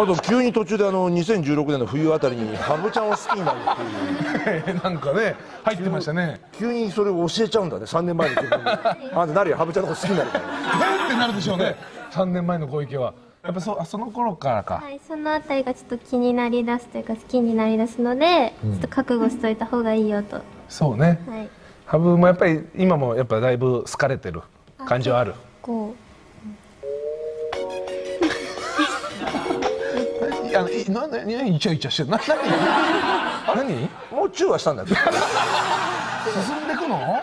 あと急に途中であの2016年の冬あたりにハブちゃんを好きになるっていう。なんかね入ってましたね。急にそれを教えちゃうんだね3年前の自分に。あんたなるよハブちゃんのこと好きになるか。らえってなるでしょうね。3年前の小池は。やっぱそあその頃からか。はい、そのあたりがちょっと気になりだすというか好きになりだすので、ちょっと覚悟しといた方がいいよと。はそうね。い。羽生もやっぱり今もやっぱだいぶ好かれてる感じはある。こいやいなななイチャイチャしてるな何？何？もうチューはしたんだよ。進んでくの？